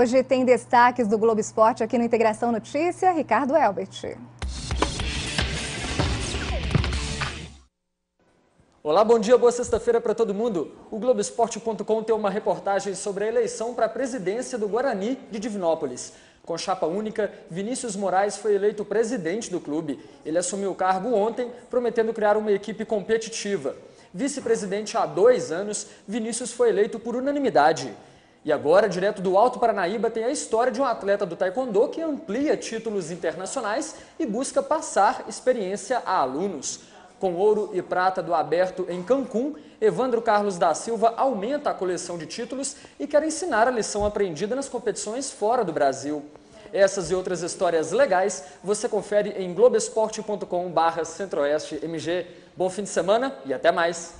Hoje tem destaques do Globo Esporte aqui no Integração Notícia, Ricardo Elbert. Olá, bom dia, boa sexta-feira para todo mundo. O Globoesporte.com tem uma reportagem sobre a eleição para a presidência do Guarani de Divinópolis. Com chapa única, Vinícius Moraes foi eleito presidente do clube. Ele assumiu o cargo ontem, prometendo criar uma equipe competitiva. Vice-presidente há dois anos, Vinícius foi eleito por unanimidade. E agora, direto do Alto Paranaíba, tem a história de um atleta do Taekwondo que amplia títulos internacionais e busca passar experiência a alunos. Com ouro e prata do aberto em Cancún, Evandro Carlos da Silva aumenta a coleção de títulos e quer ensinar a lição aprendida nas competições fora do Brasil. Essas e outras histórias legais você confere em globesport.com/centroeste-mg. Bom fim de semana e até mais!